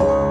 you.